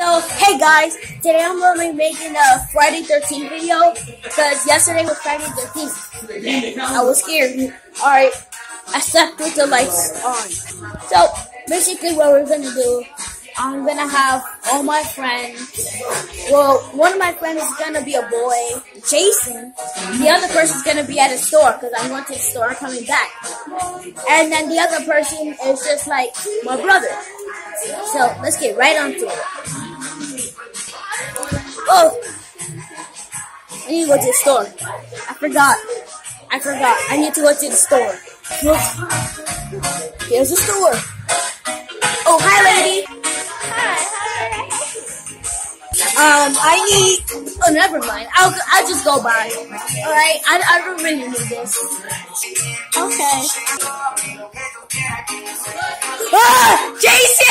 So, hey guys, today I'm going to be making a Friday 13th video because yesterday was Friday 13th. I was scared. Alright, I slept with the lights on. So, basically what we're going to do, I'm going to have all my friends. Well, one of my friends is going to be a boy, Jason. The other person is going to be at a store because I'm going to the store coming back. And then the other person is just like my brother. So, let's get right on to it. Oh! I need to go to the store. I forgot. I forgot. I need to go to the store. Look. Here's the store. Oh, hi, lady. Hi, Um, I need. Oh, never mind. I'll I'll just go by. All right. I I don't really need this. Okay. Ah, Jason!